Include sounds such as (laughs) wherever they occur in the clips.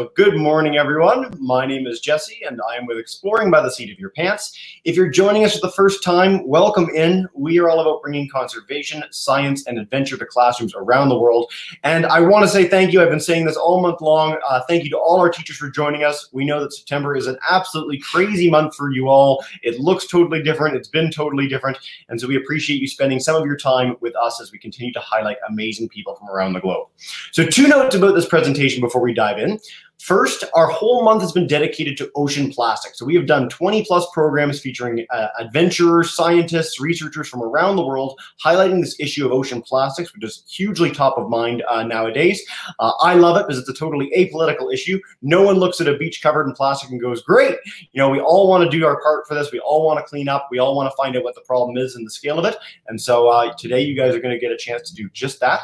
so good morning, everyone. My name is Jesse, and I am with Exploring by the Seat of Your Pants. If you're joining us for the first time, welcome in. We are all about bringing conservation, science, and adventure to classrooms around the world. And I want to say thank you. I've been saying this all month long. Uh, thank you to all our teachers for joining us. We know that September is an absolutely crazy month for you all. It looks totally different. It's been totally different. And so we appreciate you spending some of your time with us as we continue to highlight amazing people from around the globe. So two notes about this presentation before we dive in. First, our whole month has been dedicated to ocean plastic. So we have done 20 plus programs featuring uh, adventurers, scientists, researchers from around the world highlighting this issue of ocean plastics, which is hugely top of mind uh, nowadays. Uh, I love it because it's a totally apolitical issue. No one looks at a beach covered in plastic and goes, great. You know, we all want to do our part for this. We all want to clean up. We all want to find out what the problem is and the scale of it. And so uh, today you guys are going to get a chance to do just that.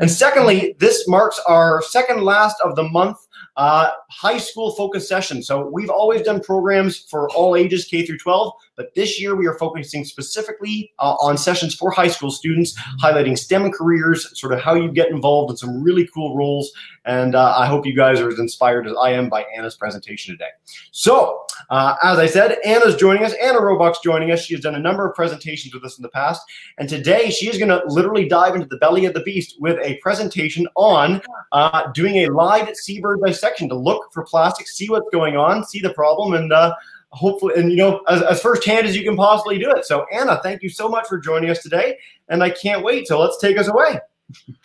And secondly, this marks our second last of the month uh, high school focused session. So we've always done programs for all ages, K through 12, but this year we are focusing specifically uh, on sessions for high school students, highlighting STEM careers, sort of how you get involved in some really cool roles. And uh, I hope you guys are as inspired as I am by Anna's presentation today. So uh, as I said, Anna's joining us. Anna Robuck's joining us. She has done a number of presentations with us in the past. And today she is going to literally dive into the belly of the beast with a presentation on uh, doing a live seabird dissection to look for plastics, see what's going on, see the problem, and uh, hopefully, and you know, as, as firsthand as you can possibly do it. So, Anna, thank you so much for joining us today, and I can't wait. So, let's take us away.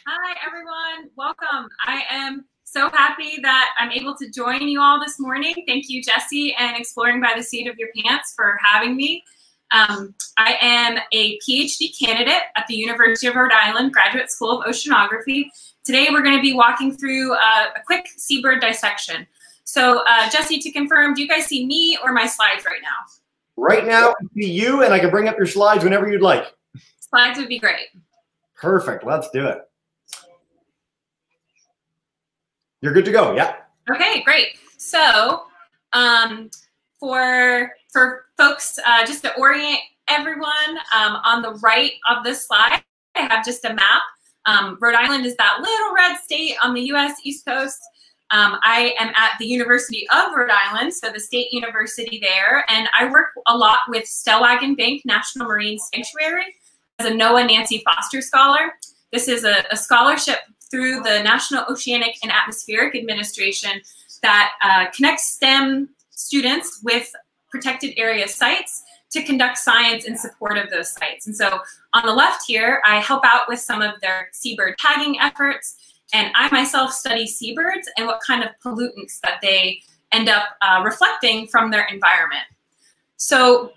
Hi, everyone. Welcome. I am so happy that I'm able to join you all this morning. Thank you, Jesse, and Exploring by the Seat of Your Pants for having me. Um, I am a PhD candidate at the University of Rhode Island Graduate School of Oceanography. Today, we're going to be walking through uh, a quick seabird dissection. So uh, Jesse, to confirm, do you guys see me or my slides right now? Right now, I see you, and I can bring up your slides whenever you'd like. Slides would be great. Perfect. Let's do it. You're good to go. Yeah. Okay, great. So um, for for folks, uh, just to orient everyone, um, on the right of this slide, I have just a map. Um, Rhode Island is that little red state on the U.S. East Coast. Um, I am at the University of Rhode Island, so the state university there, and I work a lot with Stellwagen Bank National Marine Sanctuary as a NOAA Nancy Foster Scholar. This is a, a scholarship through the National Oceanic and Atmospheric Administration that uh, connects STEM students with protected area sites to conduct science in support of those sites. And so on the left here, I help out with some of their seabird tagging efforts and I myself study seabirds and what kind of pollutants that they end up uh, reflecting from their environment. So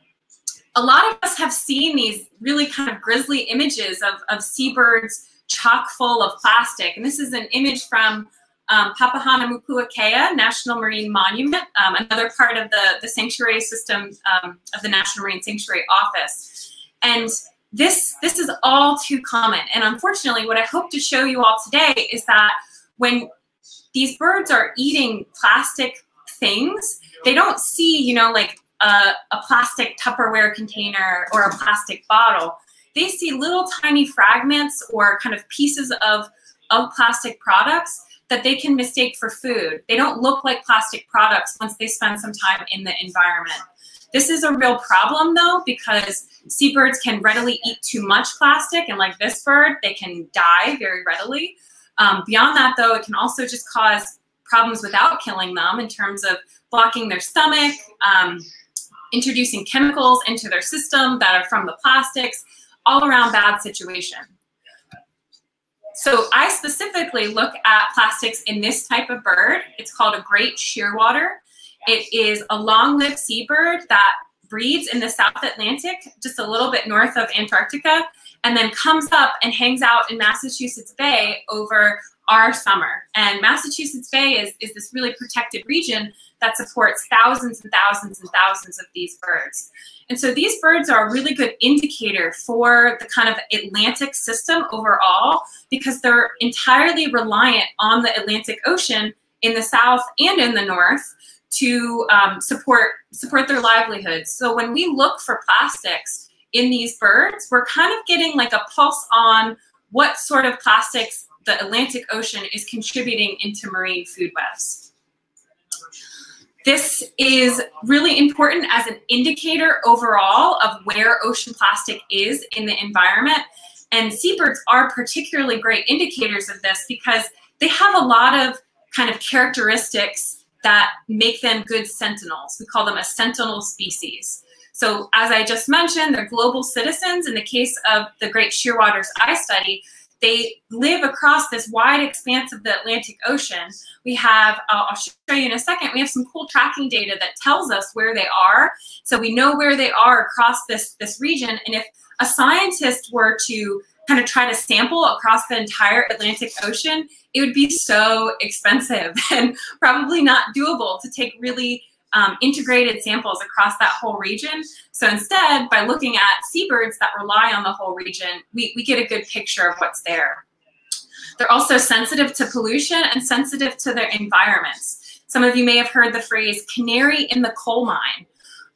a lot of us have seen these really kind of grisly images of, of seabirds chock full of plastic. And this is an image from um, Papahanaumokuakea National Marine Monument, um, another part of the, the sanctuary system um, of the National Marine Sanctuary Office. And this, this is all too common. And unfortunately, what I hope to show you all today is that when these birds are eating plastic things, they don't see, you know, like a, a plastic Tupperware container or a plastic bottle. They see little tiny fragments or kind of pieces of, of plastic products that they can mistake for food. They don't look like plastic products once they spend some time in the environment. This is a real problem though, because seabirds can readily eat too much plastic, and like this bird, they can die very readily. Um, beyond that though, it can also just cause problems without killing them in terms of blocking their stomach, um, introducing chemicals into their system that are from the plastics, all around bad situation. So I specifically look at plastics in this type of bird. It's called a great shearwater. It is a long-lived seabird that breeds in the South Atlantic, just a little bit north of Antarctica, and then comes up and hangs out in Massachusetts Bay over our summer. And Massachusetts Bay is, is this really protected region that supports thousands and thousands and thousands of these birds. And so these birds are a really good indicator for the kind of Atlantic system overall because they're entirely reliant on the Atlantic Ocean in the south and in the north to um, support support their livelihoods. So when we look for plastics in these birds, we're kind of getting like a pulse on what sort of plastics the Atlantic Ocean is contributing into marine food webs. This is really important as an indicator overall of where ocean plastic is in the environment. And seabirds are particularly great indicators of this because they have a lot of kind of characteristics that make them good sentinels. We call them a sentinel species. So as I just mentioned, they're global citizens. In the case of the Great Shearwaters I study, they live across this wide expanse of the Atlantic Ocean. We have, uh, I'll show you in a second, we have some cool tracking data that tells us where they are. So we know where they are across this, this region. And if a scientist were to kind of try to sample across the entire Atlantic Ocean, it would be so expensive (laughs) and probably not doable to take really um, integrated samples across that whole region. So instead, by looking at seabirds that rely on the whole region, we, we get a good picture of what's there. They're also sensitive to pollution and sensitive to their environments. Some of you may have heard the phrase canary in the coal mine.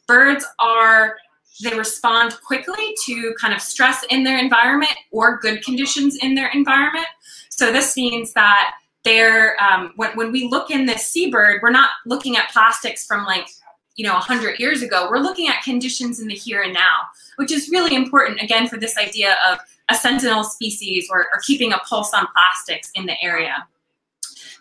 Birds are, they respond quickly to kind of stress in their environment or good conditions in their environment. So this means that they're um, when, when we look in this seabird, we're not looking at plastics from like you know 100 years ago. We're looking at conditions in the here and now, which is really important again for this idea of a sentinel species or, or keeping a pulse on plastics in the area.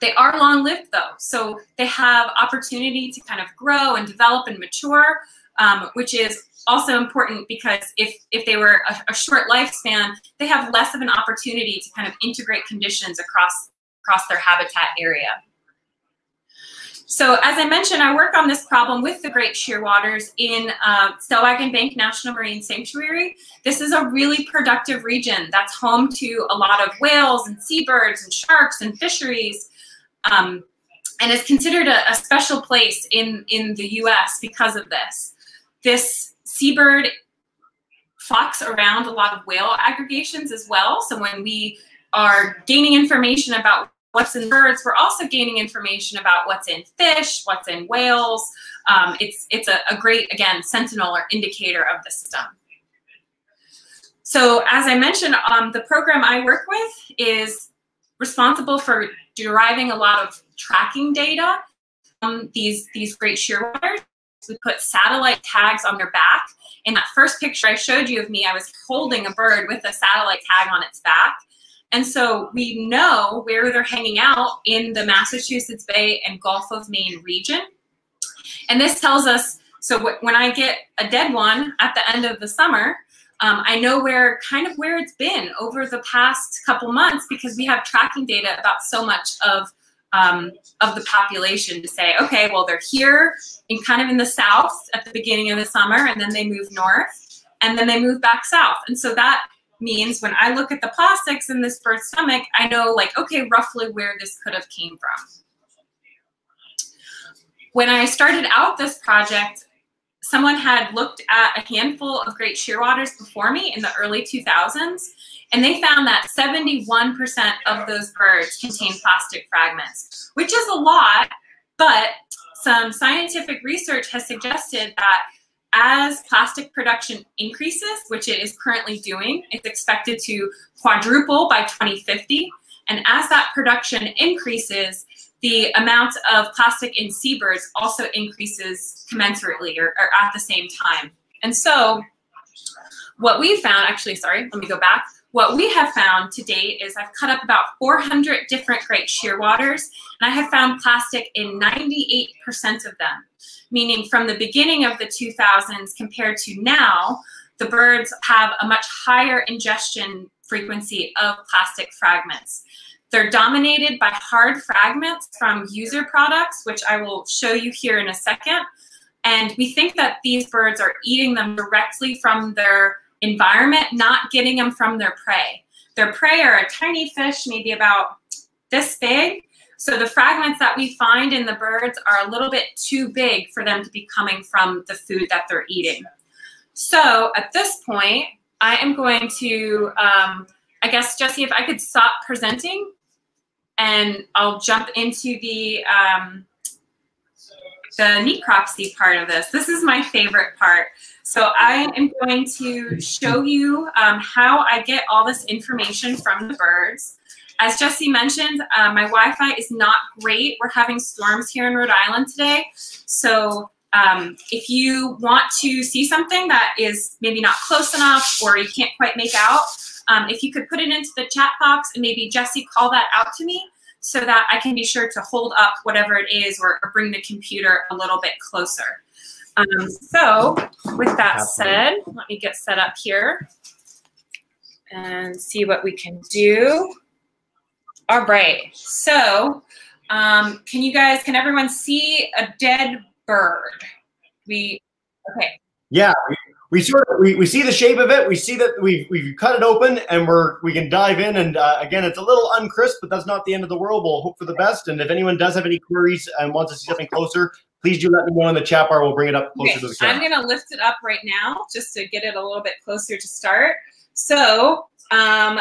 They are long-lived though, so they have opportunity to kind of grow and develop and mature, um, which is also important because if, if they were a, a, short lifespan, they have less of an opportunity to kind of integrate conditions across across their habitat area. So as I mentioned, I work on this problem with the Great Shearwaters in uh, Stellwagen Bank National Marine Sanctuary. This is a really productive region that's home to a lot of whales and seabirds and sharks and fisheries. Um, and is considered a, a, special place in, in the US because of this. This seabird flocks around a lot of whale aggregations as well. So when we are gaining information about what's in birds, we're also gaining information about what's in fish, what's in whales. Um, it's it's a, a great, again, sentinel or indicator of the system. So as I mentioned, um, the program I work with is responsible for deriving a lot of tracking data from these, these great shearwaters. We put satellite tags on their back. In that first picture I showed you of me, I was holding a bird with a satellite tag on its back. And so we know where they're hanging out in the Massachusetts Bay and Gulf of Maine region. And this tells us, so when I get a dead one at the end of the summer, um, I know where kind of where it's been over the past couple months because we have tracking data about so much of um, of the population to say, okay, well they're here in kind of in the south at the beginning of the summer, and then they move north, and then they move back south, and so that means when I look at the plastics in this bird's stomach, I know like, okay, roughly where this could have came from. When I started out this project, someone had looked at a handful of great shearwaters before me in the early 2000s, and they found that 71% of those birds contain plastic fragments, which is a lot, but some scientific research has suggested that as plastic production increases, which it is currently doing, it's expected to quadruple by 2050. And as that production increases, the amount of plastic in seabirds also increases commensurately or, or at the same time. And so what we found, actually, sorry, let me go back. What we have found to date is I've cut up about 400 different great shearwaters, and I have found plastic in 98% of them meaning from the beginning of the 2000s compared to now, the birds have a much higher ingestion frequency of plastic fragments. They're dominated by hard fragments from user products, which I will show you here in a second. And we think that these birds are eating them directly from their environment, not getting them from their prey. Their prey are a tiny fish, maybe about this big, so the fragments that we find in the birds are a little bit too big for them to be coming from the food that they're eating. So at this point, I am going to, um, I guess, Jesse, if I could stop presenting and I'll jump into the, um, the necropsy part of this. This is my favorite part. So I am going to show you um, how I get all this information from the birds. as Jesse mentioned, uh, my Wi-Fi is not great. We're having storms here in Rhode Island today. So um, if you want to see something that is maybe not close enough or you can't quite make out, um, if you could put it into the chat box and maybe Jesse call that out to me so that I can be sure to hold up whatever it is or, or bring the computer a little bit closer. Um, so with that said, let me get set up here and see what we can do. All right, so um, can you guys, can everyone see a dead bird? We, okay. Yeah, we, sort of, we, we see the shape of it. We see that we've, we've cut it open and we're, we can dive in. And uh, again, it's a little uncrisp, but that's not the end of the world. We'll hope for the best. And if anyone does have any queries and wants to see something closer, please do let me know in the chat bar. We'll bring it up closer okay, to the camera. I'm going to lift it up right now just to get it a little bit closer to start. So um,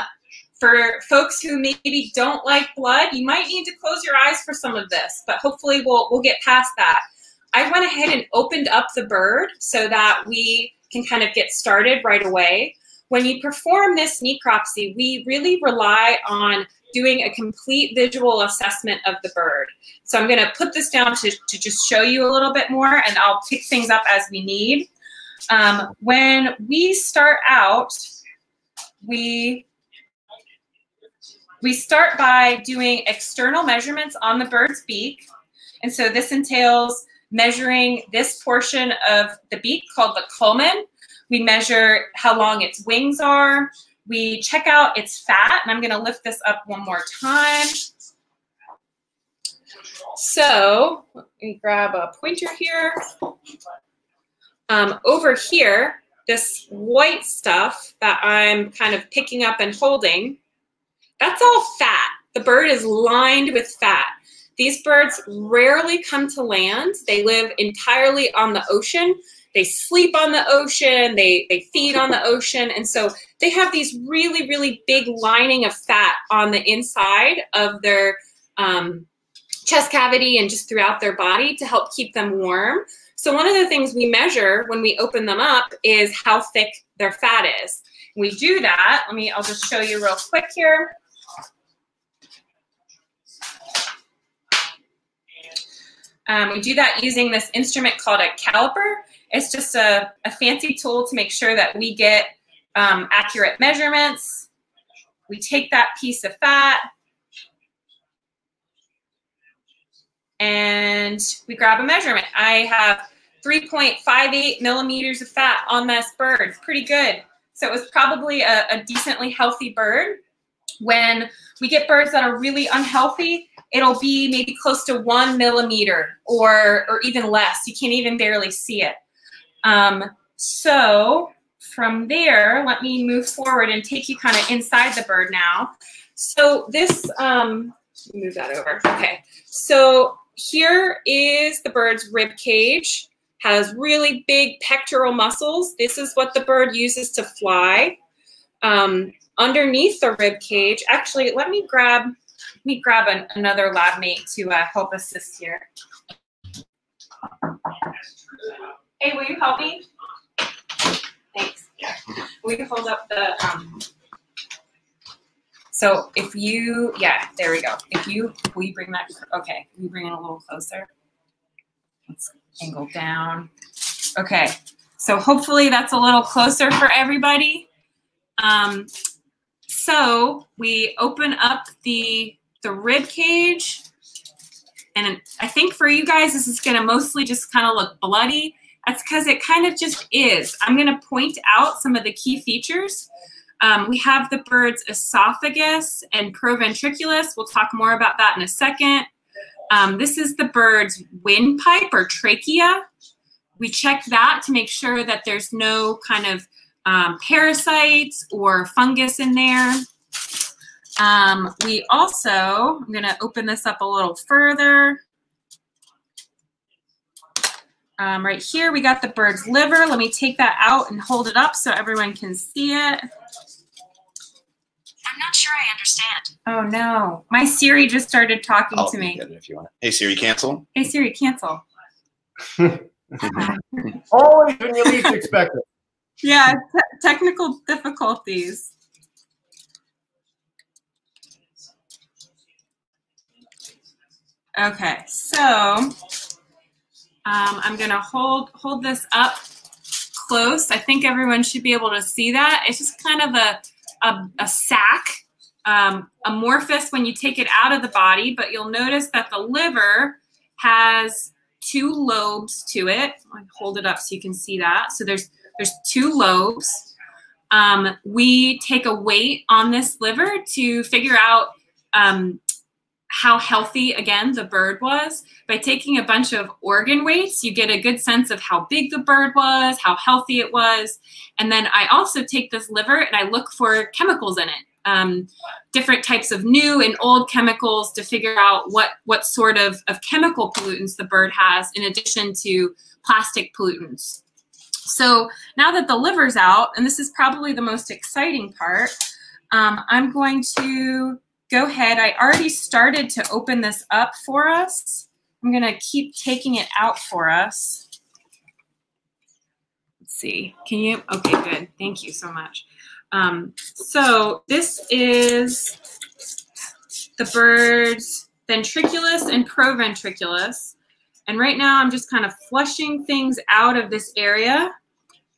for folks who maybe don't like blood, you might need to close your eyes for some of this, but hopefully we'll, we'll get past that. I went ahead and opened up the bird so that we can kind of get started right away. When you perform this necropsy, we really rely on doing a complete visual assessment of the bird. So I'm going to put this down to, to just show you a little bit more, and I'll pick things up as we need. Um, when we start out, we we start by doing external measurements on the bird's beak. And so this entails measuring this portion of the beak called the culmen. We measure how long its wings are. We check out its fat, and I'm going to lift this up one more time. So let me grab a pointer here. Um, over here, this white stuff that I'm kind of picking up and holding, that's all fat. The bird is lined with fat. These birds rarely come to land. They live entirely on the ocean. They sleep on the ocean. They, they feed on the ocean. And so they have these really, really big lining of fat on the inside of their um, chest cavity and just throughout their body to help keep them warm. So one of the things we measure when we open them up is how thick their fat is. We do that. Let me, I'll just show you real quick here. Um, we do that using this instrument called a caliper. It's just a, a fancy tool to make sure that we get um, accurate measurements. We take that piece of fat and we grab a measurement. I have 3.58 millimeters of fat on this bird. Pretty good. So it was probably a, a decently healthy bird. When we get birds that are really unhealthy, it'll be maybe close to one millimeter or, or even less. You can't even barely see it. Um, so from there, let me move forward and take you kind of inside the bird now. So this, um, move that over. Okay. So here is the bird's rib cage. Has really big pectoral muscles. This is what the bird uses to fly. Um, underneath the rib cage, actually, let me grab let me grab an, another lab mate to uh, help assist here. Hey, will you help me? Thanks. Will you hold up the, um, so if you, yeah, there we go. If you, you bring that, okay, you bring it a little closer? Let's angle down. Okay, so hopefully that's a little closer for everybody. Um, so we open up the the rib cage. And I think for you guys, this is going to mostly just kind of look bloody. That's because it kind of just is. I'm going to point out some of the key features. Um, we have the bird's esophagus and proventriculus. We'll talk more about that in a second. Um, this is the bird's windpipe or trachea. We check that to make sure that there's no kind of um, parasites or fungus in there. Um, we also, I'm going to open this up a little further. Um, right here, we got the bird's liver. Let me take that out and hold it up so everyone can see it. I'm not sure I understand. Oh no, my Siri just started talking I'll to me. if you want. Hey Siri, cancel. Hey Siri, cancel. Always when you least expect it. Yeah, technical difficulties. Okay, so um, I'm gonna hold hold this up close. I think everyone should be able to see that. It's just kind of a a, a sac, um, amorphous when you take it out of the body, but you'll notice that the liver has two lobes to it. I hold it up so you can see that. So there's there's two lobes. Um, we take a weight on this liver to figure out um, how healthy again the bird was. By taking a bunch of organ weights you get a good sense of how big the bird was how healthy it was. And then i also take this liver and i look for chemicals in it. Um, different types of new and old chemicals to figure out what what sort of, of chemical pollutants the bird has in addition to plastic pollutants so now that the liver's out and this is probably the most exciting part um, i'm going to go ahead. I already started to open this up for us. I'm going to keep taking it out for us. Let's see. Can you? Okay, good. Thank you so much. Um, so this is the bird's ventriculus and proventriculus. And right now I'm just kind of flushing things out of this area.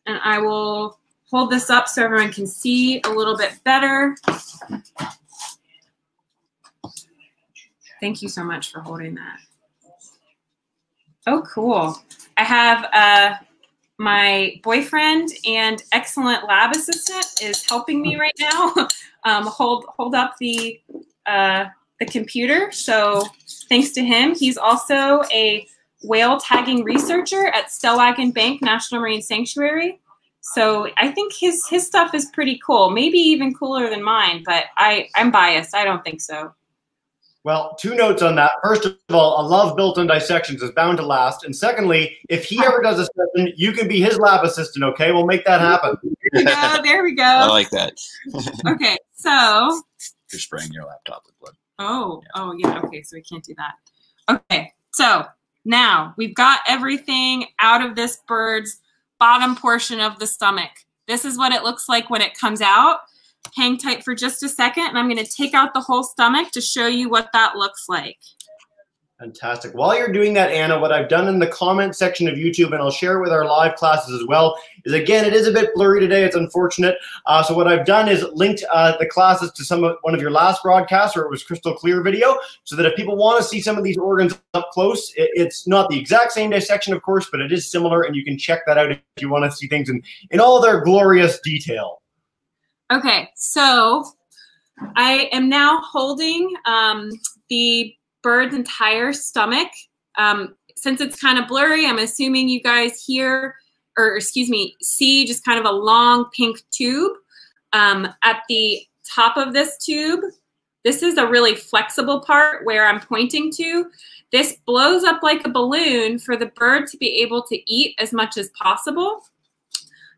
And I will hold this up so everyone can see a little bit better. Thank you so much for holding that. Oh, cool. I have uh, my boyfriend and excellent lab assistant is helping me right now (laughs) um, hold hold up the uh, the computer. So thanks to him, he's also a whale tagging researcher at Stellwagen Bank National Marine Sanctuary. So I think his his stuff is pretty cool, maybe even cooler than mine. But I I'm biased. I don't think so. Well, two notes on that. First of all, a love built in dissections is bound to last. And secondly, if he ever does a session, you can be his lab assistant, okay? We'll make that happen. There we go. There we go. I like that. (laughs) (laughs) okay, so. You're spraying your laptop with blood. Oh, yeah. oh, yeah. Okay, so we can't do that. Okay, so now we've got everything out of this bird's bottom portion of the stomach. This is what it looks like when it comes out hang tight for just a second and I'm going to take out the whole stomach to show you what that looks like. Fantastic. While you're doing that, Anna, what I've done in the comment section of YouTube, and I'll share it with our live classes as well, is again, it is a bit blurry today. It's unfortunate. Uh, so what I've done is linked uh, the classes to some of one of your last broadcasts where it was crystal clear video, so that if people want to see some of these organs up close, it, it's not the exact same dissection, of course, but it is similar, and you can check that out if you want to see things in, in all their glorious detail. Okay, so I am now holding um, the bird's entire stomach. Um, since it's kind of blurry, I'm assuming you guys hear, or excuse me, see just kind of a long pink tube. Um, at the top of this tube, this is a really flexible part where I'm pointing to. This blows up like a balloon for the bird to be able to eat as much as possible.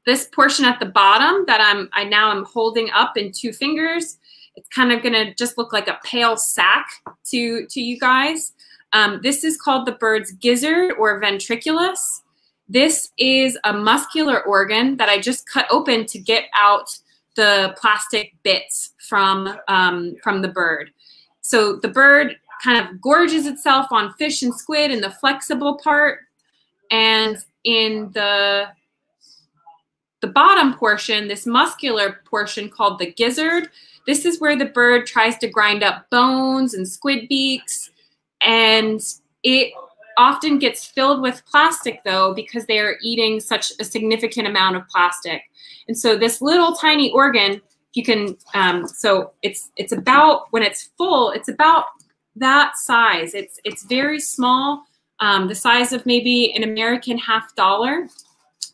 This portion at the bottom that I'm I now am holding up in two fingers, it's kind of gonna just look like a pale sack to, to you guys. Um, this is called the bird's gizzard or ventriculus. This is a muscular organ that I just cut open to get out the plastic bits from, um, from the bird. So the bird kind of gorges itself on fish and squid in the flexible part. And in the the bottom portion, this muscular portion called the gizzard, this is where the bird tries to grind up bones and squid beaks. And it often gets filled with plastic though because they are eating such a significant amount of plastic. And so this little tiny organ, you can, um, so it's, it's about, when it's full, it's about that size. It's, it's very small, um, the size of maybe an American half dollar.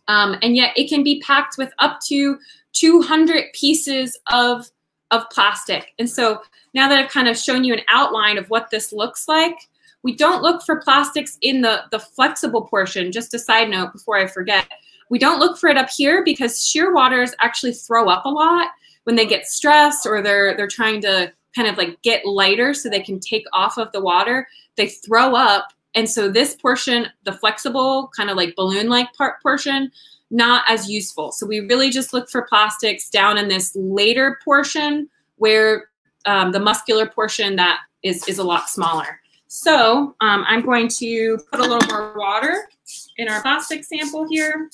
Um, and yet it can be packed with up to 200 pieces of, of plastic. And so now that I've kind of shown you an outline of what this looks like, we don't look for plastics in the, the flexible portion. Just a side note before I forget. We don't look for it up here because shearwaters actually throw up a lot when they get stressed or they're they're trying to kind of like get lighter so they can take off of the water. They throw up and so this portion, the flexible kind of like balloon-like part portion, not as useful. So we really just look for plastics down in this later portion where um, the muscular portion that is, is a lot smaller. So um, I'm going to put a little more water in our plastic sample here.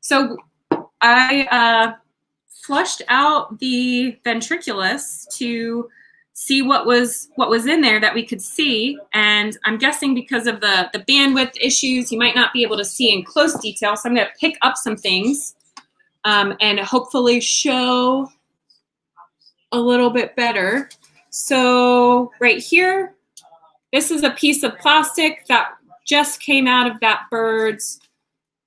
So I uh, flushed out the ventriculus to see what was what was in there that we could see. And I'm guessing because of the, the bandwidth issues, you might not be able to see in close detail. So I'm going to pick up some things um, and hopefully show a little bit better. So right here, this is a piece of plastic that just came out of that bird's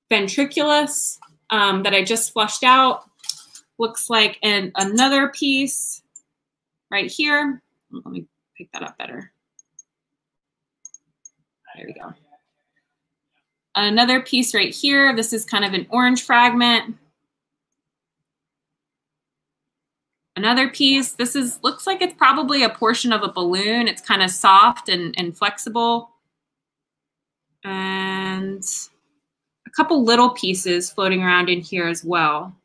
ventriculus um, that I just flushed out. Looks like an, another piece right here. Let me pick that up better. There we go. Another piece right here. This is kind of an orange fragment. Another piece, this is looks like it's probably a portion of a balloon. It's kind of soft and, and flexible. And a couple little pieces floating around in here as well.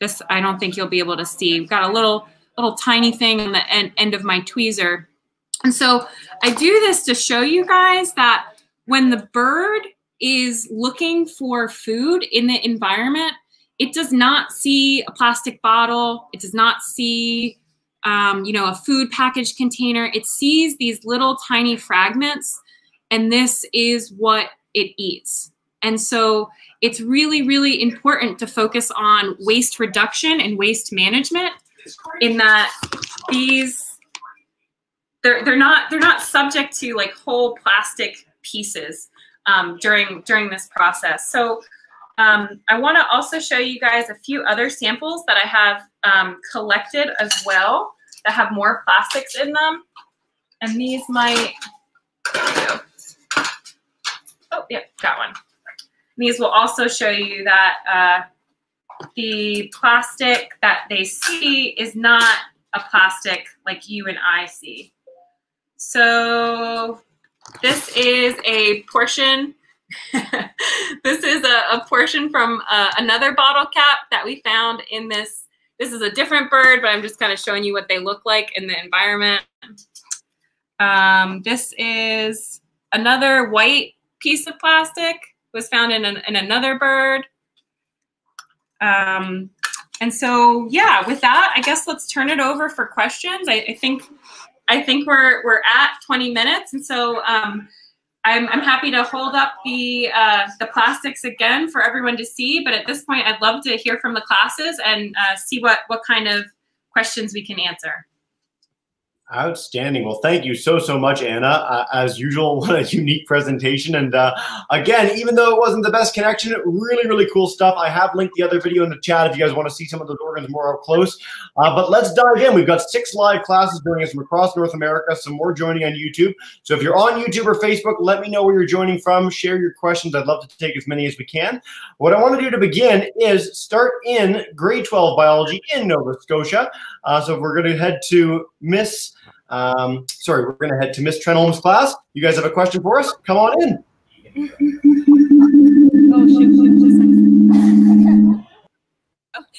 This I don't think you'll be able to see. We've got a little little tiny thing on the end, end of my tweezer. And so I do this to show you guys that when the bird is looking for food in the environment, it does not see a plastic bottle. It does not see, um, you know, a food package container. It sees these little tiny fragments, and this is what it eats. And so it's really, really important to focus on waste reduction and waste management in that these they're they're not they're not subject to like whole plastic pieces um, during during this process. So um, I want to also show you guys a few other samples that I have um, collected as well that have more plastics in them. And these might, oh, yep, got one. These will also show you that uh, the plastic that they see is not a plastic like you and I see. So this is a portion. (laughs) this is a, a portion from uh, another bottle cap that we found in this. This is a different bird, but I'm just kind of showing you what they look like in the environment. Um, this is another white piece of plastic was found in, an, in another bird. Um, and so, yeah, with that, I guess let's turn it over for questions. I, I think I think we're we're at 20 minutes, and so um, I'm I'm happy to hold up the uh, the plastics again for everyone to see. But at this point, I'd love to hear from the classes and uh, see what what kind of questions we can answer. Outstanding. Well, thank you so, so much, Anna. Uh, as usual, (laughs) what a unique presentation. And uh, again, even though it wasn't the best connection, really, really cool stuff. I have linked the other video in the chat if you guys want to see some of those organs more up close. Uh, but let's dive in. We've got six live classes joining us from across North America, some more joining on YouTube. So if you're on YouTube or Facebook, let me know where you're joining from. Share your questions. I'd love to take as many as we can. What I want to do to begin is start in grade 12 biology in Nova Scotia. Uh, so we're going to head to Miss um, sorry, we're going to head to Miss Trenholm's class. You guys have a question for us? Come on in. oh, shoot, shoot,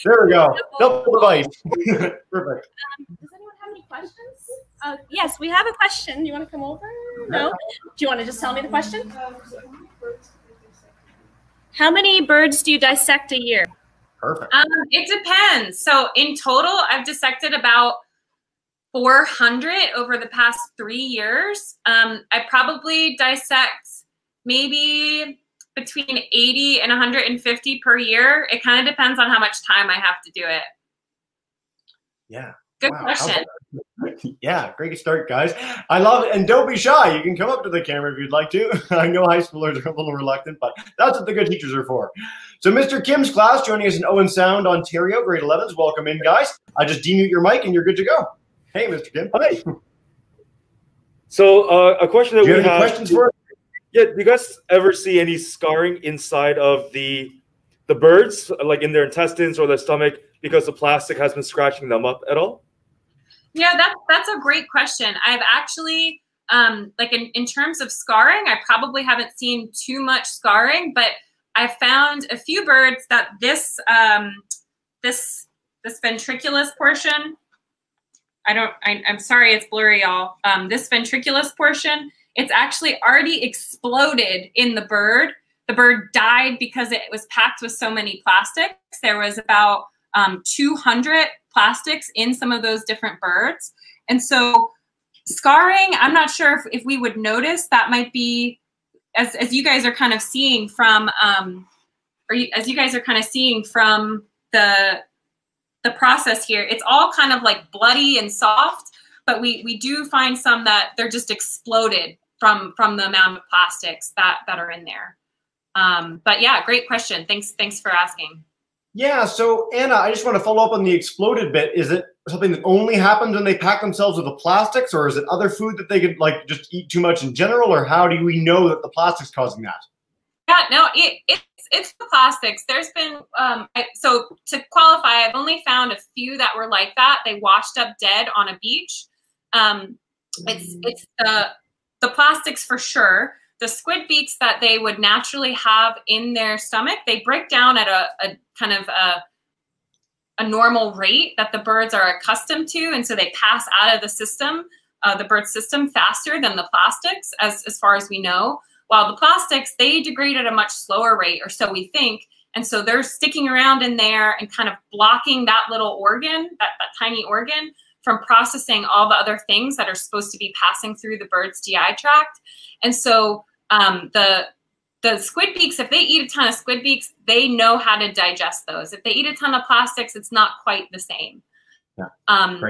there we go. Double device. (laughs) Perfect. Um, does anyone have any questions? Uh, yes, we have a question. You want to come over? No? Do you want to just tell me the question? How many birds do you dissect a year? Perfect. Um, it depends. So in total, I've dissected about 400 over the past three years. Um, I probably dissect maybe between 80 and 150 per year. It kind of depends on how much time I have to do it. Yeah. Good wow. question. (laughs) Yeah, great start, guys. I love it. And don't be shy. You can come up to the camera if you'd like to. (laughs) I know high schoolers are a little reluctant, but that's what the good teachers are for. So, Mr. Kim's class joining us in Owen Sound, Ontario, grade 11s. Welcome in, guys. I just demute your mic and you're good to go. Hey, Mr. Kim. Hi. So, uh, a question that do you we have, have. questions for? Yeah, do you guys ever see any scarring inside of the the birds, like in their intestines or their stomach, because the plastic has been scratching them up at all? Yeah, that's that's a great question. I've actually, um, like in, in terms of scarring, I probably haven't seen too much scarring, but I found a few birds that this um, this this ventriculus portion I don't, I, am sorry, it's blurry, y'all. Um, this ventriculus portion, it's actually already exploded in the bird. The bird died because it was packed with so many plastics. There was about um, 200 plastics in some of those different birds. And so scarring, I'm not sure if, if we would notice that might be, as, as you guys are kind of seeing from, um, or you, as you guys are kind of seeing from the, the process here, it's all kind of like bloody and soft, but we, we do find some that they're just exploded from, from the amount of plastics that, that are in there. Um, but yeah, great question. Thanks, thanks for asking. Yeah. So Anna, I just want to follow up on the exploded bit. Is it something that only happens when they pack themselves with the plastics, or is it other food that they could like just eat too much in general, or how do we know that the plastic's causing that? Yeah, no, it, it's it's the plastics. There's been um, I, so to qualify, I've only found a few that were like that. They washed up dead on a beach. Um, it's mm. it's the the plastics for sure the squid beaks that they would naturally have in their stomach, they break down at a, a kind of a, a, normal rate that the birds are accustomed to. And so they pass out of the system, uh, the bird system faster than the plastics, as, as far as we know. While the plastics, they degrade at a much slower rate, or so we think. And so they're sticking around in there and kind of blocking that little organ, that, that tiny organ, from processing all the other things that are supposed to be passing through the bird's GI tract. And so um, the the squid beaks, if they eat a ton of squid beaks, they know how to digest those. If they eat a ton of plastics, it's not quite the same. Yeah. Um.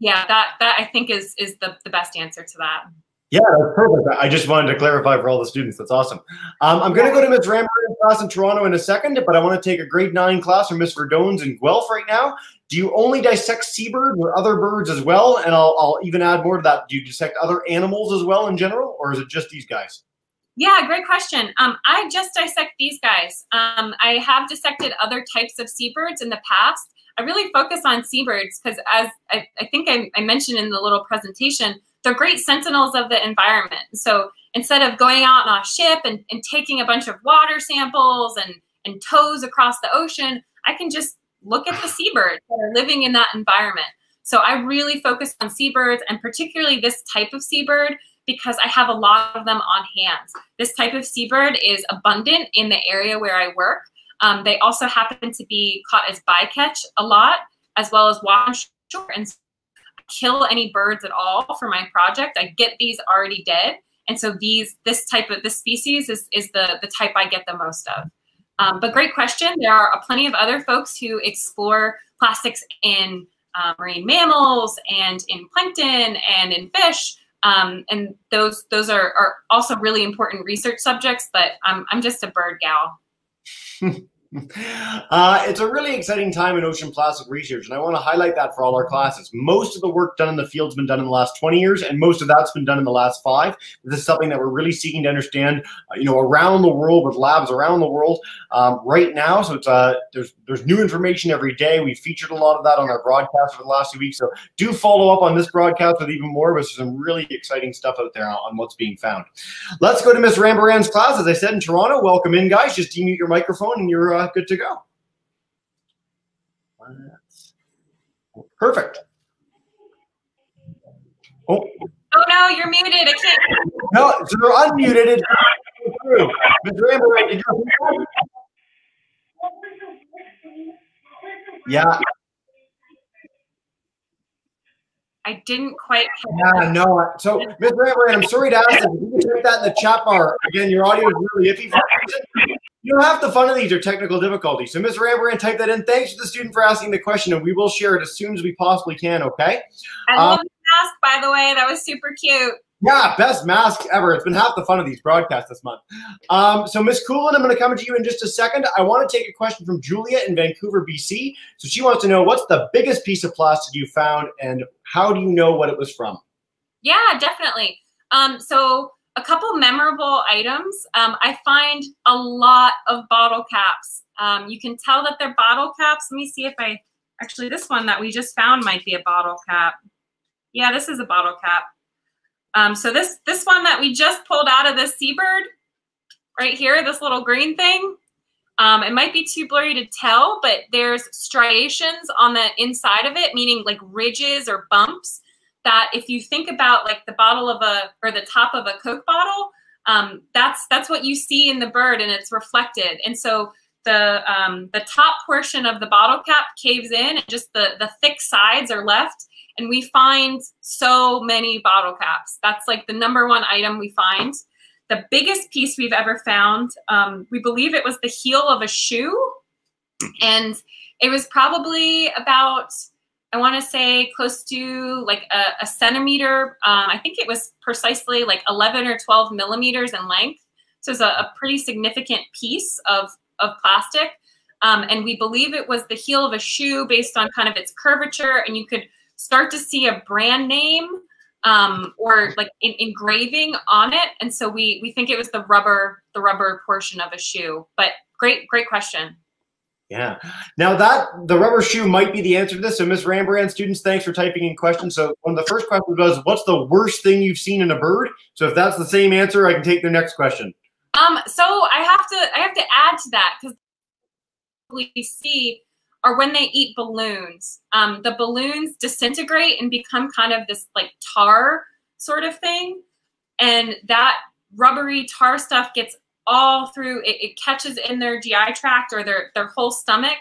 Yeah, that that I think is is the, the best answer to that. Yeah, that's perfect. I just wanted to clarify for all the students. That's awesome. Um, I'm going to go to Ms. Ramberg class in Toronto in a second, but I want to take a grade nine class from Ms. Verdones in Guelph right now. Do you only dissect seabirds or other birds as well? And I'll, I'll even add more to that. Do you dissect other animals as well in general, or is it just these guys? Yeah, great question. Um, I just dissect these guys. Um, I have dissected other types of seabirds in the past. I really focus on seabirds because, as I, I think I, I, mentioned in the little presentation, they're great sentinels of the environment. So instead of going out on a ship and, and taking a bunch of water samples and, and tows across the ocean, I can just look at the (sighs) seabirds that are living in that environment. So I really focus on seabirds and particularly this type of seabird because I have a lot of them on hand. This type of seabird is abundant in the area where I work. Um, they also happen to be caught as bycatch a lot, as well as wash shore. And kill any birds at all for my project. I get these already dead. And so these, this type of, this species is, is the, the type I get the most of. Um, but great question. There are plenty of other folks who explore plastics in uh, marine mammals and in plankton and in fish. Um, and those those are, are also really important research subjects, but I'm, I'm just a bird gal. (laughs) Uh, it's a really exciting time in ocean plastic research, and I want to highlight that for all our classes. Most of the work done in the field has been done in the last 20 years, and most of that's been done in the last five. This is something that we're really seeking to understand, uh, you know, around the world with labs around the world um, right now. So it's uh, there's there's new information every day. We featured a lot of that on our broadcast for the last few weeks. So do follow up on this broadcast with even more. There's some really exciting stuff out there on what's being found. Let's go to Miss Rambaran's class. As I said in Toronto, welcome in, guys. Just demute your microphone and you're uh, good to go. Perfect. Oh. Oh no, you're muted. I can't. No, they're unmuted. It's Mr. Did you? Yeah. I didn't quite. Yeah, no. So, Ms. Amber, I'm sorry to ask if you can type that in the chat bar. Again, your audio is really iffy. You don't have the fun of these are technical difficulties. So, Ms. Rambaran, type that in. Thanks to the student for asking the question, and we will share it as soon as we possibly can, okay? I um, love the mask, by the way. That was super cute. Yeah, best mask ever. It's been half the fun of these broadcasts this month. Um, so, Miss Coolin, I'm going to come to you in just a second. I want to take a question from Julia in Vancouver, BC. So, she wants to know what's the biggest piece of plastic you found, and how do you know what it was from? Yeah, definitely. Um, so, a couple memorable items. Um, I find a lot of bottle caps. Um, you can tell that they're bottle caps. Let me see if I, actually this one that we just found might be a bottle cap. Yeah, this is a bottle cap. Um, so this, this one that we just pulled out of this seabird right here, this little green thing, Um, it might be too blurry to tell, but there's striations on the inside of it, meaning like ridges or bumps that if you think about like the bottle of a or the top of a Coke bottle, um, that's that's what you see in the bird and it's reflected. And so the um, the top portion of the bottle cap caves in and just the the thick sides are left and we find so many bottle caps that's like the number one item we find the biggest piece we've ever found um, we believe it was the heel of a shoe and it was probably about i want to say close to like a, a centimeter um, i think it was precisely like 11 or 12 millimeters in length so it's a, a pretty significant piece of of plastic. Um, and we believe it was the heel of a shoe based on kind of its curvature. And you could start to see a brand name um, or like in, engraving on it. And so we, we think it was the rubber, the rubber portion of a shoe, but great, great question. Yeah. Now that the rubber shoe might be the answer to this. So Miss Rambrand, students, thanks for typing in questions. So one of the first questions was, what's the worst thing you've seen in a bird? So if that's the same answer, I can take the next question. Um, so I have to I have to add to that because we see are when they eat balloons. Um, the balloons disintegrate and become kind of this like tar sort of thing, and that rubbery tar stuff gets all through. It, it catches in their GI tract or their their whole stomach,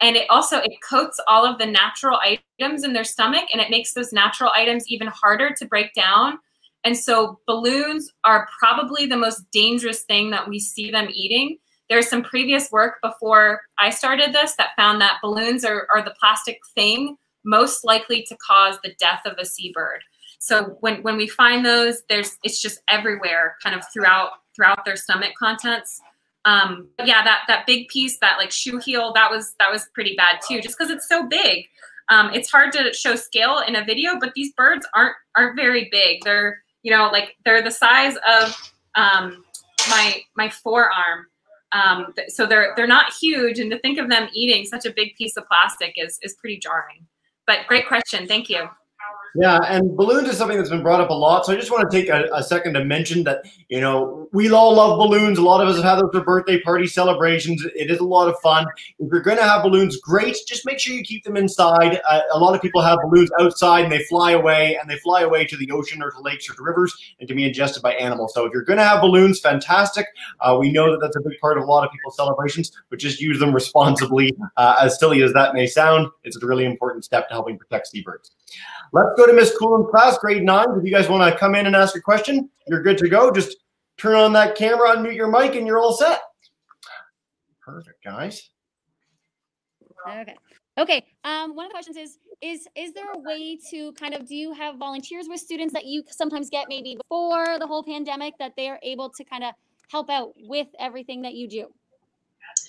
and it also it coats all of the natural items in their stomach, and it makes those natural items even harder to break down. And so balloons are probably the most dangerous thing that we see them eating. There's some previous work before I started this that found that balloons are, are the plastic thing most likely to cause the death of a seabird. So when, when we find those, there's it's just everywhere, kind of throughout throughout their stomach contents. Um, yeah, that that big piece, that like shoe heel, that was that was pretty bad too, just because it's so big. Um, it's hard to show scale in a video, but these birds aren't aren't very big. They're you know, like they're the size of um, my my forearm. Um, so they're they're not huge, and to think of them eating such a big piece of plastic is is pretty jarring. But great question, thank you. Yeah, and balloons is something that's been brought up a lot. So I just want to take a, a, second to mention that, you know, we all love balloons. A lot of us have had those for birthday party celebrations. It is a lot of fun. If you're going to have balloons, great. Just make sure you keep them inside. Uh, a lot of people have balloons outside and they fly away and they fly away to the ocean or to lakes or to rivers and can be ingested by animals. So if you're going to have balloons, fantastic. Uh, we know that that's a big part of a lot of people's celebrations, but just use them responsibly. Uh, as silly as that may sound, it's a really important step to helping protect seabirds. Let's go to Miss Cool class, grade nine. If you guys want to come in and ask a question, you're good to go. Just turn on that camera, unmute your mic, and you're all set. Perfect, guys. Okay. Okay. Um, one of the questions is is is there a way to kind of do you have volunteers with students that you sometimes get maybe before the whole pandemic that they are able to kind of help out with everything that you do?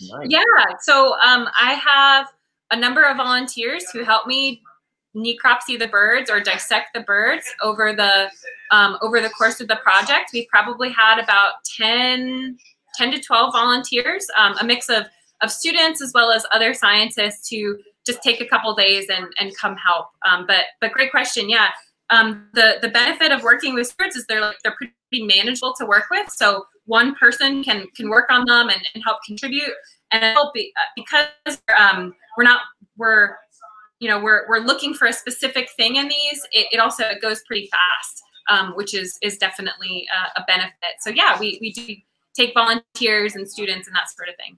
Nice. Yeah. So um, I have a number of volunteers who help me necropsy the birds or dissect the birds over the um, over the course of the project. We've probably had about 10, 10 to 12 volunteers, um, a mix of, of students as well as other scientists who just take a couple days and, and come help. Um, but but great question, yeah. Um, the the benefit of working with birds is they're like they're pretty manageable to work with. So one person can can work on them and, and help contribute. And help be, uh, because um, we're not we're you know we're, we're looking for a specific thing in these it, it also it goes pretty fast um, which is is definitely a, a benefit. So yeah we, we do take volunteers and students and that sort of thing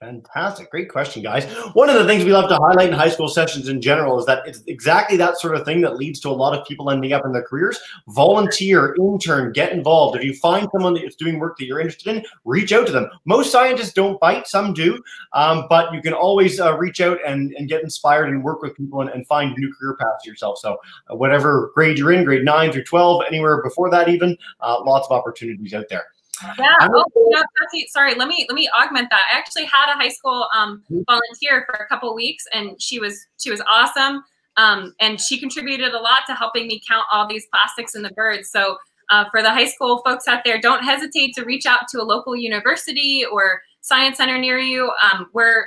Fantastic. Great question, guys. One of the things we love to highlight in high school sessions in general is that it's exactly that sort of thing that leads to a lot of people ending up in their careers. Volunteer, intern, get involved. If you find someone that's doing work that you're interested in, reach out to them. Most scientists don't bite, some do, um, but you can always uh, reach out and, and get inspired and work with people and, and find new career paths yourself. So, uh, whatever grade you're in, grade 9 through 12, anywhere before that, even, uh, lots of opportunities out there. Yeah. Oh, yeah, sorry. Let me let me augment that. I actually had a high school um, mm-hmm. volunteer for a couple weeks, and she was she was awesome. Um, and she contributed a lot to helping me count all these plastics in the birds. So uh, for the high school folks out there, don't hesitate to reach out to a local university or science center near you. Um, we're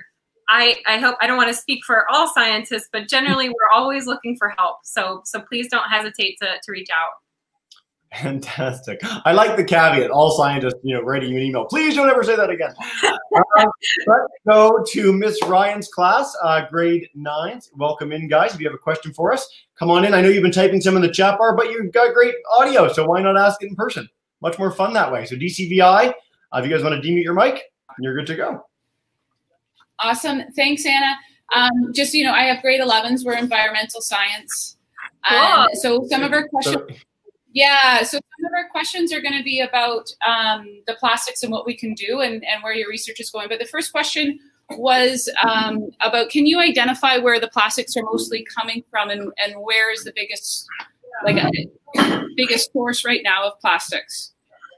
I, I hope I don't want to speak for all scientists, but generally we're always looking for help. So so please don't hesitate to, to reach out. Fantastic. I like the caveat. All scientists, you know, writing you an email. Please don't ever say that again. (laughs) uh, let's go to Miss Ryan's class, uh, grade nine. Welcome in, guys. If you have a question for us, come on in. I know you've been typing some in the chat bar, but you've got great audio, so why not ask it in person? Much more fun that way. So DCVI, uh, if you guys want to demute your mic, you're good to go. Awesome. Thanks, Anna. Um, just, you know, I have grade 11s. We're environmental science. Um, so some of our questions, so, yeah, so some of our questions are going to be about um, the plastics and what we can do and, and where your research is going. But the first question was um, about, can you identify where the plastics are mostly coming from and, and where is the biggest, like, a, biggest source right now of plastics?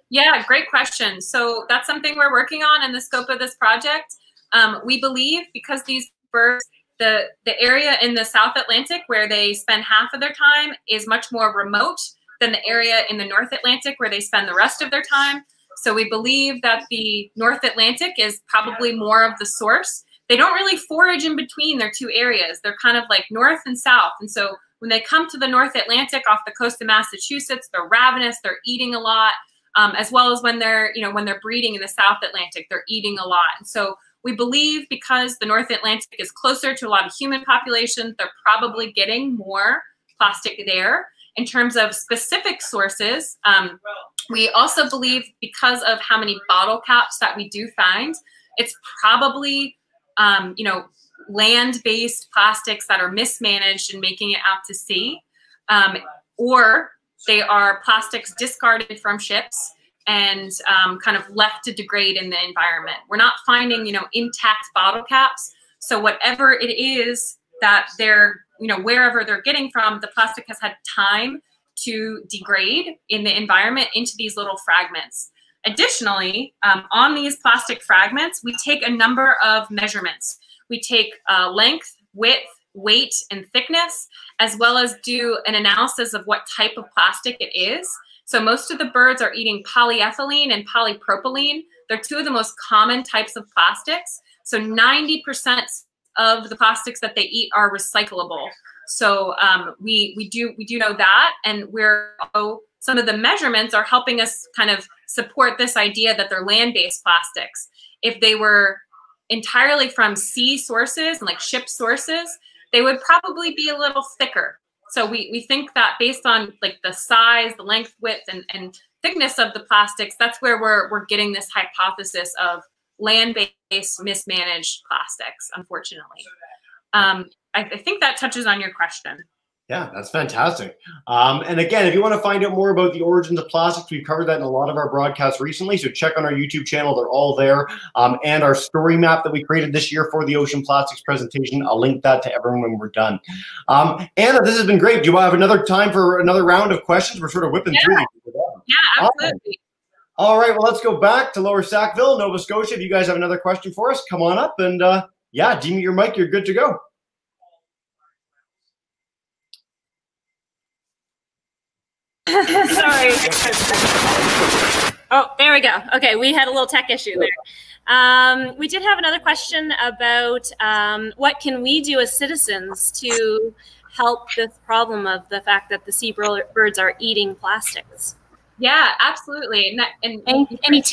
Yeah, great question. So that's something we're working on in the scope of this project. Um, we believe because these birds, the, the area in the South Atlantic where they spend half of their time is much more remote than the area in the North Atlantic where they spend the rest of their time. So we believe that the North Atlantic is probably more of the source. They don't really forage in between their two areas. They're kind of like north and south. And so when they come to the North Atlantic off the coast of Massachusetts, they're ravenous, they're eating a lot, um, as well as when they're, you know, when they're breeding in the South Atlantic, they're eating a lot. And so we believe because the North Atlantic is closer to a lot of human populations, they're probably getting more plastic there. In terms of specific sources, um, we also believe because of how many bottle caps that we do find, it's probably, um, you know, land-based plastics that are mismanaged and making it out to sea, um, or they are plastics discarded from ships and um, kind of left to degrade in the environment. We're not finding, you know, intact bottle caps. So whatever it is that they're, you know, wherever they're getting from, the plastic has had time to degrade in the environment into these little fragments. Additionally, um, on these plastic fragments, we take a number of measurements. We take uh, length, width, weight, and thickness, as well as do an analysis of what type of plastic it is. So most of the birds are eating polyethylene and polypropylene. They're two of the most common types of plastics. So 90% of the plastics that they eat are recyclable. So um, we we do we do know that, and we're oh, some of the measurements are helping us kind of support this idea that they're land-based plastics. If they were entirely from sea sources and like ship sources, they would probably be a little thicker. So we, we think that based on like the size, the length, width, and, and thickness of the plastics, that's where we're, we're getting this hypothesis of land-based mismanaged plastics, unfortunately. Um, I, I think that touches on your question. Yeah, that's fantastic. Um, and again, if you want to find out more about the origins of plastics, we've covered that in a lot of our broadcasts recently. So check on our YouTube channel; they're all there. Um, and our story map that we created this year for the Ocean Plastics presentation. I'll link that to everyone when we're done. Um, Anna, this has been great. Do you have another time for another round of questions? We're sort of whipping yeah. through. Yeah, absolutely. All right, well, let's go back to Lower Sackville, Nova Scotia. If you guys have another question for us, come on up and uh, yeah, deem your mic. You're good to go. (laughs) Sorry. Oh, there we go. Okay, we had a little tech issue there. Um, we did have another question about um, what can we do as citizens to help this problem of the fact that the seabirds are eating plastics. Yeah, absolutely. And, that, and any?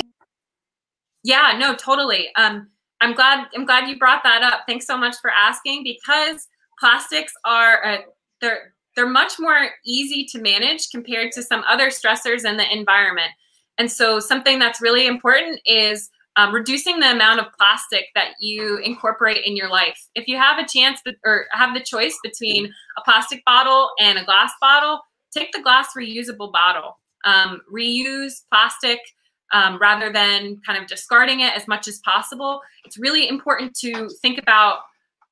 Yeah, no, totally. Um, I'm glad. I'm glad you brought that up. Thanks so much for asking because plastics are uh, they're they're much more easy to manage compared to some other stressors in the environment. And so something that's really important is um, reducing the amount of plastic that you incorporate in your life. If you have a chance or have the choice between a plastic bottle and a glass bottle, take the glass reusable bottle. Um, reuse plastic um, rather than kind of discarding it as much as possible. It's really important to think about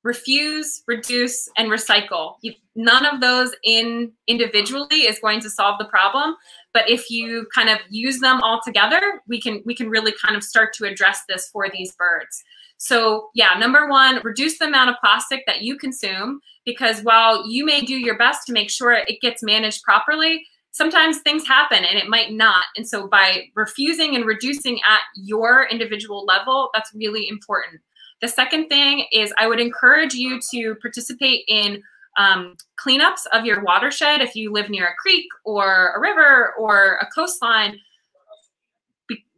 refuse, reduce, and recycle. You, none of those in individually is going to solve the problem, but if you kind of use them all together, we can we can really kind of start to address this for these birds. So yeah, number one, reduce the amount of plastic that you consume because while you may do your best to make sure it gets managed properly, sometimes things happen and it might not. And so by refusing and reducing at your individual level, that's really important. The second thing is I would encourage you to participate in um, cleanups of your watershed if you live near a creek or a river or a coastline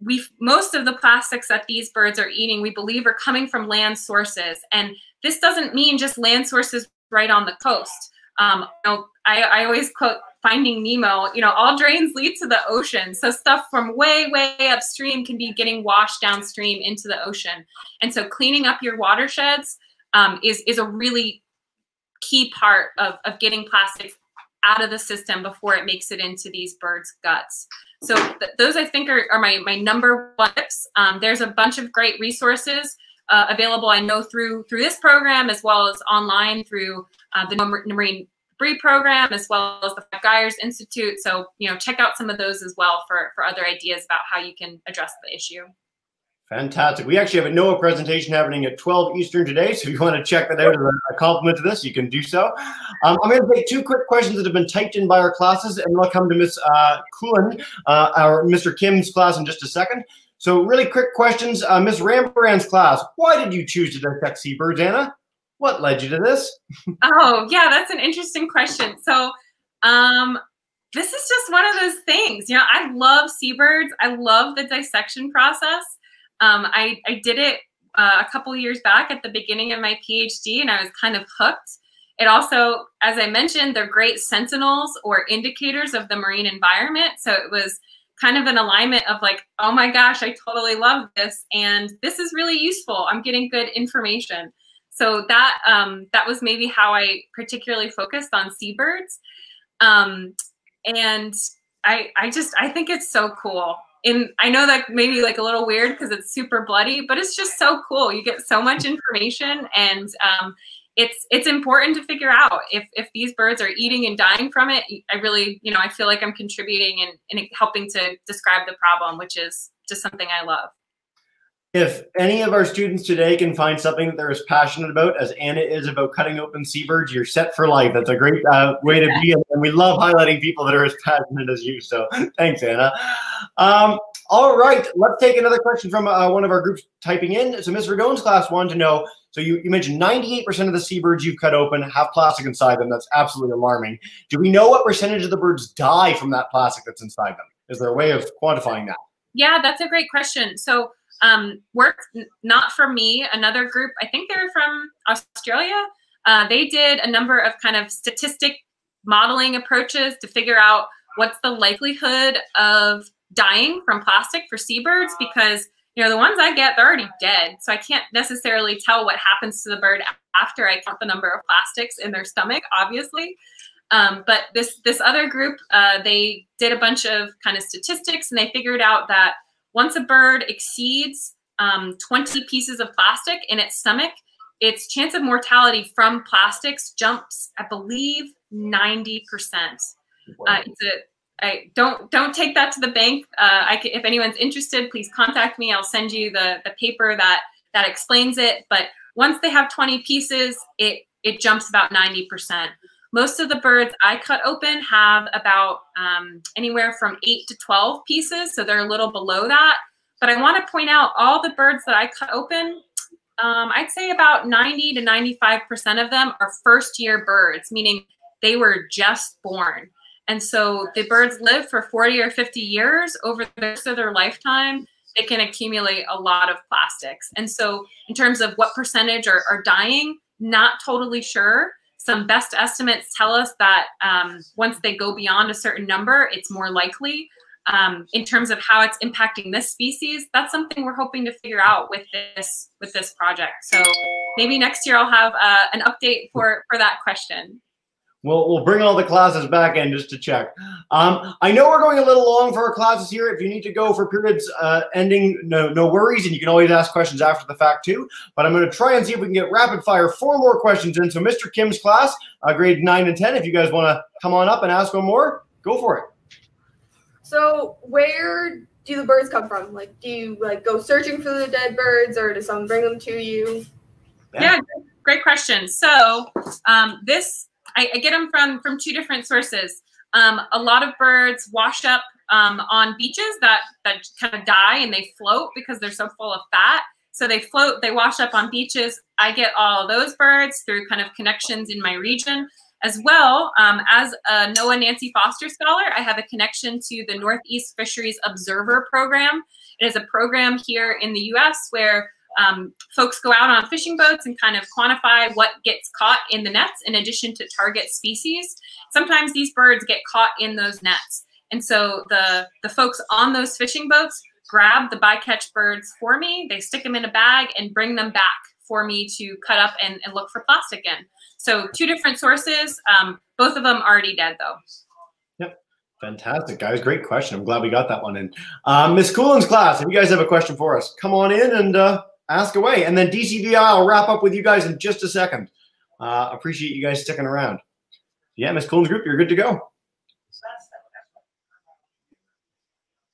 we most of the plastics that these birds are eating we believe are coming from land sources and this doesn't mean just land sources right on the coast um, you know, I, I always quote finding nemo you know all drains lead to the ocean. So stuff from way way upstream can be getting washed downstream into the ocean. And so cleaning up your watersheds um, is is a really key part of, of getting plastics out of the system before it makes it into these birds guts. So th those I think are, are my, my number one tips. Um, there's a bunch of great resources uh, available, I know, through through this program as well as online through uh, the Marine Debris Program as well as the Gyres Institute. So, you know, check out some of those as well for, for other ideas about how you can address the issue. Fantastic. We actually have a NOAA presentation happening at 12 Eastern today. So if you want to check that out as a complement to this, you can do so. Um, I'm going to take two quick questions that have been typed in by our classes, and we'll come to Ms. Uh, uh, our Mr. Kim's class in just a second. So really quick questions. Uh, Ms. Rambrand's class, why did you choose to dissect seabirds, Anna? What led you to this? oh, yeah, that's an interesting question. So um, this is just one of those things. You know, I love seabirds. I love the dissection process. Um, I, I did it uh, a couple years back at the beginning of my PhD, and I was kind of hooked. It also, as I mentioned, they're great sentinels or indicators of the marine environment. So it was kind of an alignment of like, oh my gosh, I totally love this, and this is really useful. I'm getting good information. So that um, that was maybe how I particularly focused on seabirds, um, and I I just I think it's so cool And I know that maybe like a little weird because it's super bloody, but it's just so cool. You get so much information, and um, it's it's important to figure out if if these birds are eating and dying from it. I really, you know, I feel like I'm contributing and, and helping to describe the problem, which is just something I love. If any of our students today can find something that they're as passionate about as Anna is about cutting open seabirds, you're set for life. That's a great uh, way to be. And we love highlighting people that are as passionate as you. So thanks, Anna. Um, all right, let's take another question from uh, one of our groups typing in. So Ms. Ragone's class wanted to know, so you, you mentioned 98% of the seabirds you've cut open have plastic inside them. That's absolutely alarming. Do we know what percentage of the birds die from that plastic that's inside them? Is there a way of quantifying that? Yeah, that's a great question. So um, work not from me, another group, I think they're from Australia. Uh, they did a number of kind of statistic modeling approaches to figure out what's the likelihood of dying from plastic for seabirds because you know the ones I get they're already dead, so I can't necessarily tell what happens to the bird after I count the number of plastics in their stomach, obviously. Um, but this this other group, uh, they did a bunch of kind of statistics and they figured out that once a bird exceeds um, 20 pieces of plastic in its stomach, its chance of mortality from plastics jumps, I believe, 90%. Uh, it's a I don't don't take that to the bank. Uh, I if anyone's interested, please contact me. I'll send you the the paper that that explains it. But once they have 20 pieces, it it jumps about 90 percent. Most of the birds I cut open have about um, anywhere from 8 to 12 pieces, so they're a little below that. But I want to point out all the birds that I cut open, um, I'd say about 90 to 95% of them are first year birds, meaning they were just born. And so the birds live for 40 or 50 years over the rest of their lifetime. They can accumulate a lot of plastics. And so, in terms of what percentage are, are dying, not totally sure some best estimates tell us that um, once they go beyond a certain number, it's more likely. Um, in terms of how it's impacting this species, that's something we're hoping to figure out with this with this project. So maybe next year I'll have uh, an update for for that question. We'll, we'll bring all the classes back in just to check. Um, I know we're going a little long for our classes here. If you need to go for periods uh, ending, no, no worries. And you can always ask questions after the fact too. But I'm going to try and see if we can get rapid fire four more questions in. So Mr. Kim's class, uh, grade 9 and 10, if you guys want to come on up and ask one more, go for it. So where do the birds come from? Like, do you like go searching for the dead birds or does someone bring them to you? Yeah, yeah great question. So um, this I, I, get them from from two different sources. Um, a lot of birds wash up um, on beaches that that kind of die and they float because they're so full of fat. So they float, they wash up on beaches. I get all those birds through kind of connections in my region. As well, um, as a NOAA Nancy Foster Scholar, I have a connection to the Northeast Fisheries Observer Program. It is a program here in the US where um, folks go out on fishing boats and kind of quantify what gets caught in the nets in addition to target species. Sometimes these birds get caught in those nets. And so the, the folks on those fishing boats grab the bycatch birds for me, they stick them in a bag and bring them back for me to cut up and, and look for plastic in. So two different sources, um, both of them already dead though. Yep, fantastic, guys. Great question. I'm glad we got that one in. Uh, Miss Coolin's class, if you guys have a question for us, come on in and uh, ask away. And then DCVI, I'll wrap up with you guys in just a second. Uh, appreciate you guys sticking around. Yeah, Miss Coolin's group, you're good to go.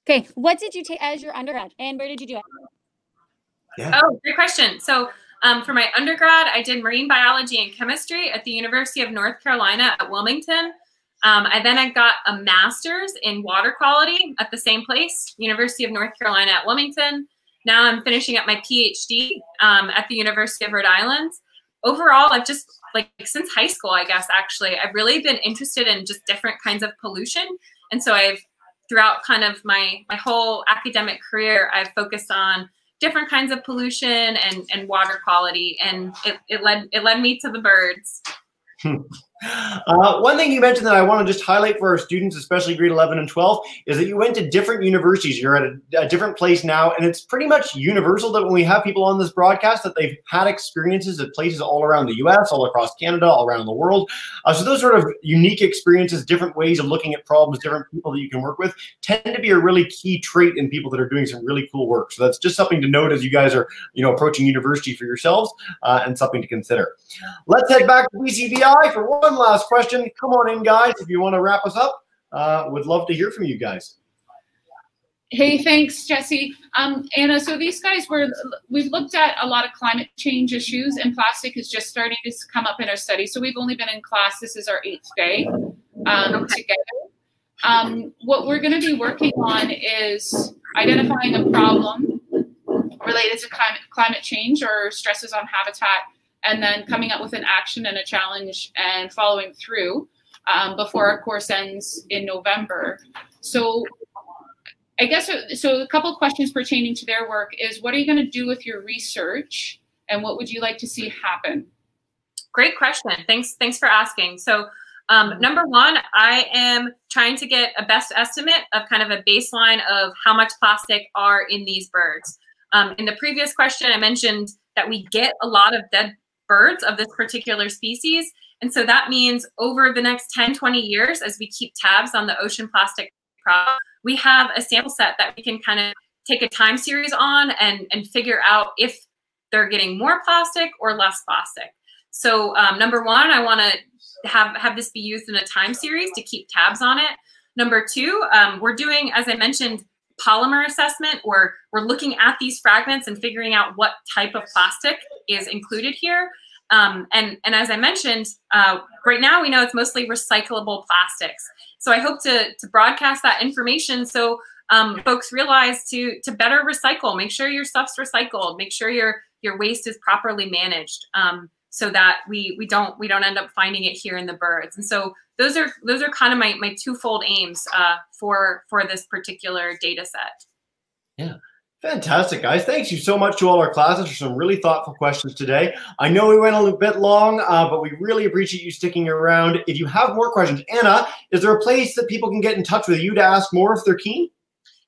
Okay, what did you take as your undergrad, and where did you do it? Yeah. Oh, great question. So um, for my undergrad, I did marine biology and chemistry at the University of North Carolina at Wilmington. Um, I then I got a master's in water quality at the same place, University of North Carolina at Wilmington. Now I'm finishing up my PhD um, at the University of Rhode Island. Overall, I've just like since high school, I guess actually, I've really been interested in just different kinds of pollution, and so I've throughout kind of my my whole academic career, I've focused on different kinds of pollution and, and water quality, and it, it led it led me to the birds. (laughs) Uh, one thing you mentioned that I want to just highlight for our students, especially grade 11 and 12, is that you went to different universities. You're at a, a, different place now, and it's pretty much universal that when we have people on this broadcast that they've had experiences at places all around the U.S., all across Canada, all around the world. Uh, so those sort of unique experiences, different ways of looking at problems, different people that you can work with, tend to be a really key trait in people that are doing some really cool work. So that's just something to note as you guys are, you know, approaching university for yourselves, uh, and something to consider. Let's head back to DCVI for one last question. Come on in, guys, if you want to wrap us up. Uh, would love to hear from you guys. Hey, thanks, Jesse. Um, Anna, so these guys were, we've looked at a lot of climate change issues and plastic is just starting to come up in our study. So we've only been in class, this is our eighth day um, together. Um, what we're gonna be working on is identifying a problem related to climate, climate change or stresses on habitat and then coming up with an action and a challenge and following through um, before our course ends in November. So I guess, so a couple questions pertaining to their work is what are you going to do with your research and what would you like to see happen? Great question. Thanks, thanks for asking. So um, number one, I am trying to get a best estimate of kind of a baseline of how much plastic are in these birds. Um, in the previous question, I mentioned that we get a lot of dead birds of this particular species. And so that means over the next 10, 20 years, as we keep tabs on the ocean plastic problem, we have a sample set that we can kind of take a time series on and, and figure out if they're getting more plastic or less plastic. So um, number one, I want to have, have this be used in a time series to keep tabs on it. Number two, um, we're doing, as I mentioned, polymer assessment where we're looking at these fragments and figuring out what type of plastic is included here. Um, and, and as I mentioned, uh, right now we know it's mostly recyclable plastics. So I hope to, to broadcast that information so um, folks realize to, to better recycle, make sure your stuff's recycled, make sure your, your waste is properly managed um, so that we, we, don't, we don't end up finding it here in the birds. And so those are those are kind of my my twofold aims uh, for for this particular data set. Yeah. Fantastic, guys. Thanks you so much to all our classes for some really thoughtful questions today. I know we went a little bit long, uh, but we really appreciate you sticking around. If you have more questions, Anna, is there a place that people can get in touch with you to ask more if they're keen?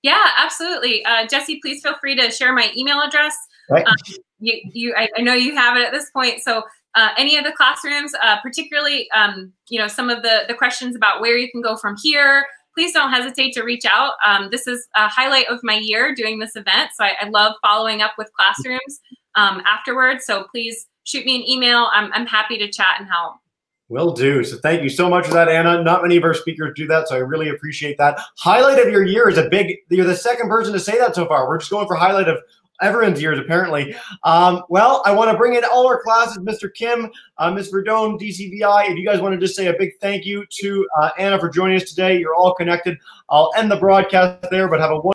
Yeah, absolutely. Uh, Jesse, please feel free to share my email address. Right. Um, you, you, I, I know you have it at this point. So uh, any of the classrooms, uh, particularly, um, you know, some of the, the questions about where you can go from here, please don't hesitate to reach out. Um, this is a highlight of my year doing this event. So I, I love following up with classrooms um, afterwards. So please shoot me an email. I'm, I'm happy to chat and help. Will do. So thank you so much for that, Anna. Not many of our speakers do that, so I really appreciate that. Highlight of your year is a big, you're the second person to say that so far. We're just going for highlight of everyone's years apparently. Um, well, I want to bring in all our classes, Mr. Kim, uh, Ms. Verdone, DCVI. If you guys want to just say a big thank you to uh, Anna for joining us today, you're all connected. I'll end the broadcast there, but have a